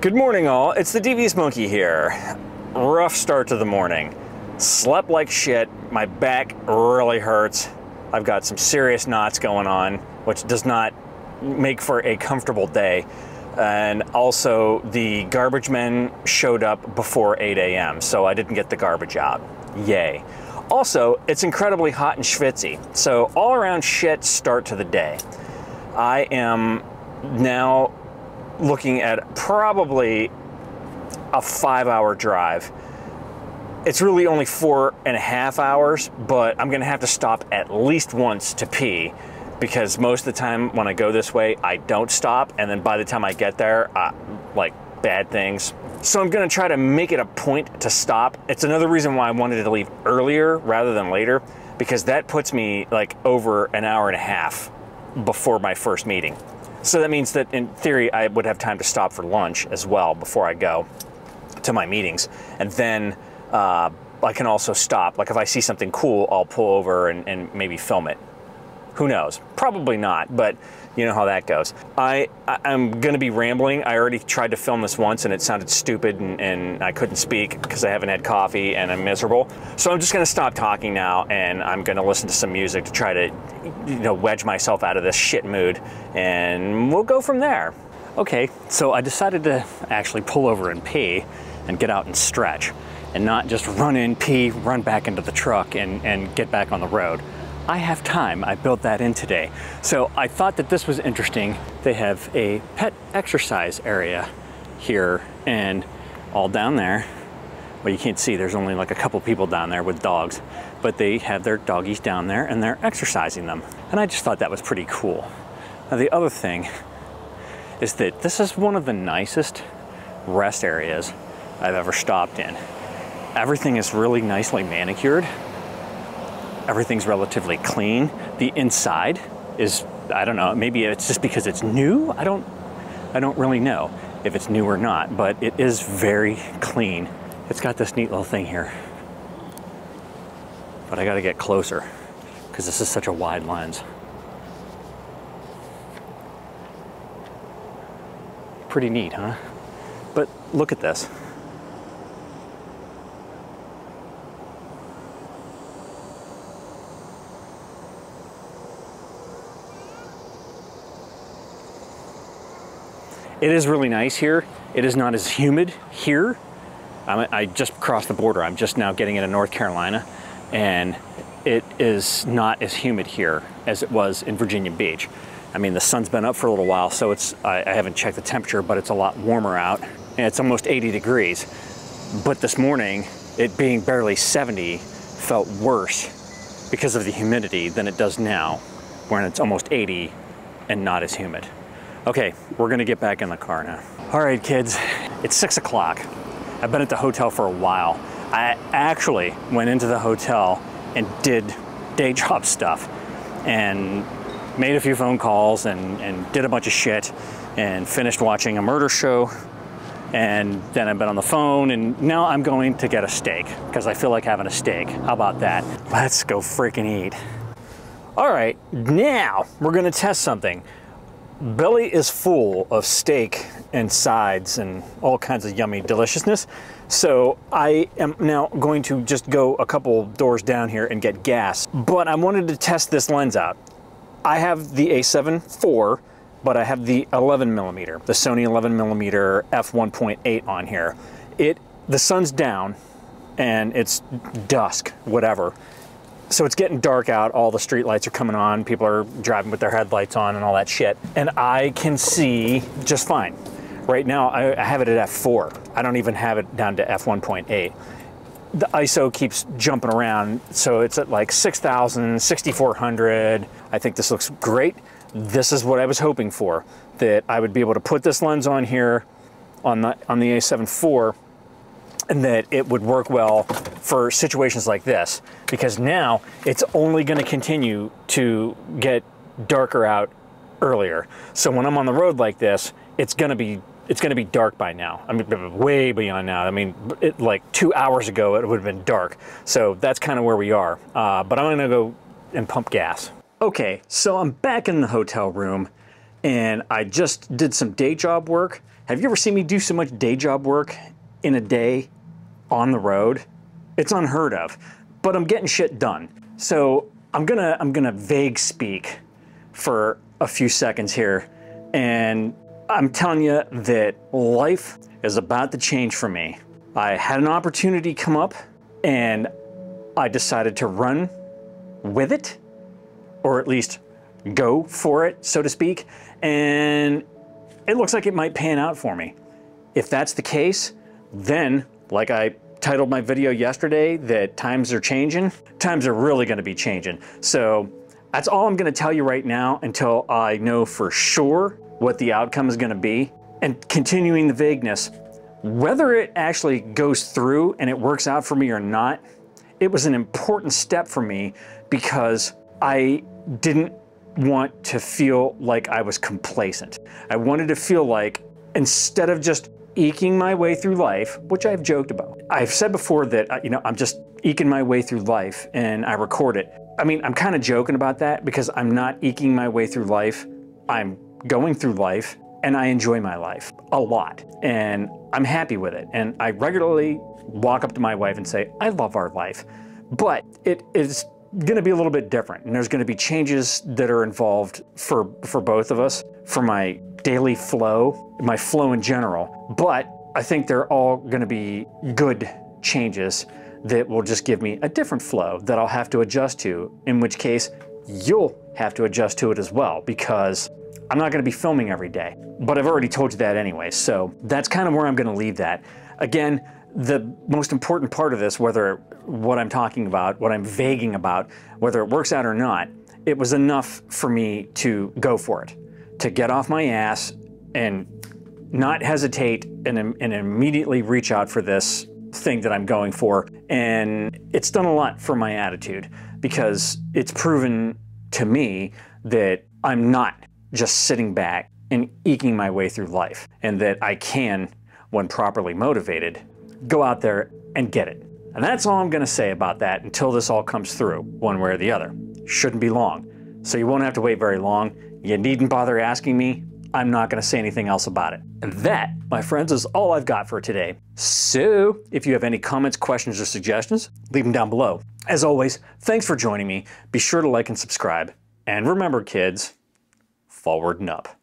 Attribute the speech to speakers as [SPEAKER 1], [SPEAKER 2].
[SPEAKER 1] Good morning, all. It's the Devious Monkey here. Rough start to the morning. Slept like shit. My back really hurts. I've got some serious knots going on, which does not make for a comfortable day. And also, the garbage men showed up before 8 a.m., so I didn't get the garbage out. Yay. Also, it's incredibly hot and schwitzy, so all around shit start to the day. I am now looking at probably a five hour drive. It's really only four and a half hours, but I'm gonna have to stop at least once to pee because most of the time when I go this way, I don't stop. And then by the time I get there, uh, like bad things. So I'm gonna try to make it a point to stop. It's another reason why I wanted to leave earlier rather than later because that puts me like over an hour and a half before my first meeting. So that means that in theory, I would have time to stop for lunch as well before I go to my meetings. And then uh, I can also stop. Like if I see something cool, I'll pull over and, and maybe film it. Who knows? Probably not, but you know how that goes. I, I am gonna be rambling. I already tried to film this once and it sounded stupid and, and I couldn't speak because I haven't had coffee and I'm miserable. So I'm just gonna stop talking now and I'm gonna listen to some music to try to, you know, wedge myself out of this shit mood and we'll go from there. Okay, so I decided to actually pull over and pee and get out and stretch and not just run in, pee, run back into the truck and, and get back on the road. I have time. I built that in today. So I thought that this was interesting. They have a pet exercise area here and all down there. Well, you can't see, there's only like a couple people down there with dogs, but they have their doggies down there and they're exercising them. And I just thought that was pretty cool. Now, the other thing is that this is one of the nicest rest areas I've ever stopped in. Everything is really nicely manicured everything's relatively clean. The inside is, I don't know, maybe it's just because it's new. I don't, I don't really know if it's new or not, but it is very clean. It's got this neat little thing here. But I gotta get closer because this is such a wide lens. Pretty neat, huh? But look at this. It is really nice here. It is not as humid here. I'm, i just crossed the border. I'm just now getting into North Carolina and it is not as humid here as it was in Virginia Beach. I mean, the sun's been up for a little while, so it's, I, I haven't checked the temperature, but it's a lot warmer out and it's almost 80 degrees. But this morning, it being barely 70 felt worse because of the humidity than it does now, when it's almost 80 and not as humid. Okay, we're gonna get back in the car now. All right, kids, it's six o'clock. I've been at the hotel for a while. I actually went into the hotel and did day job stuff and made a few phone calls and, and did a bunch of shit and finished watching a murder show and then I've been on the phone and now I'm going to get a steak because I feel like having a steak. How about that? Let's go freaking eat. All right, now we're gonna test something belly is full of steak and sides and all kinds of yummy deliciousness. So I am now going to just go a couple doors down here and get gas. But I wanted to test this lens out. I have the A7 IV, but I have the 11 millimeter, the Sony 11 millimeter f1.8 on here. It the sun's down and it's dusk, whatever so it's getting dark out. All the street lights are coming on. People are driving with their headlights on and all that shit. And I can see just fine. Right now, I, I have it at f4. I don't even have it down to f1.8. The ISO keeps jumping around, so it's at like 6,000, 6,400. I think this looks great. This is what I was hoping for, that I would be able to put this lens on here on the, on the A7 IV and that it would work well for situations like this because now it's only going to continue to get darker out earlier. So when I'm on the road like this, it's going to be it's going to be dark by now. I mean, way beyond now. I mean, it, like two hours ago, it would have been dark. So that's kind of where we are. Uh, but I'm going to go and pump gas. Okay, so I'm back in the hotel room and I just did some day job work Have you ever seen me do so much day job work in a day on the road? It's unheard of, but I'm getting shit done. So I'm gonna I'm gonna vague speak for a few seconds here, and I'm telling you that life is about to change for me. I had an opportunity come up, and I decided to run with it, or at least go for it, so to speak, and it looks like it might pan out for me. If that's the case, then, like I titled my video yesterday, that times are changing, times are really gonna be changing. So that's all I'm gonna tell you right now until I know for sure what the outcome is gonna be. And continuing the vagueness, whether it actually goes through and it works out for me or not, it was an important step for me because I didn't want to feel like I was complacent. I wanted to feel like instead of just eking my way through life, which I've joked about. I've said before that, uh, you know, I'm just eking my way through life and I record it. I mean, I'm kind of joking about that because I'm not eking my way through life. I'm going through life and I enjoy my life a lot and I'm happy with it. And I regularly walk up to my wife and say, I love our life, but it is going to be a little bit different and there's going to be changes that are involved for for both of us for my daily flow my flow in general but i think they're all going to be good changes that will just give me a different flow that i'll have to adjust to in which case you'll have to adjust to it as well because i'm not going to be filming every day but i've already told you that anyway so that's kind of where i'm going to leave that. Again the most important part of this, whether what I'm talking about, what I'm vaguing about, whether it works out or not, it was enough for me to go for it, to get off my ass and not hesitate and, and immediately reach out for this thing that I'm going for. And it's done a lot for my attitude because it's proven to me that I'm not just sitting back and eking my way through life and that I can, when properly motivated, go out there and get it. And that's all I'm going to say about that until this all comes through, one way or the other. Shouldn't be long. So you won't have to wait very long. You needn't bother asking me. I'm not going to say anything else about it. And that, my friends, is all I've got for today. So, if you have any comments, questions, or suggestions, leave them down below. As always, thanks for joining me. Be sure to like and subscribe. And remember, kids, forward and up.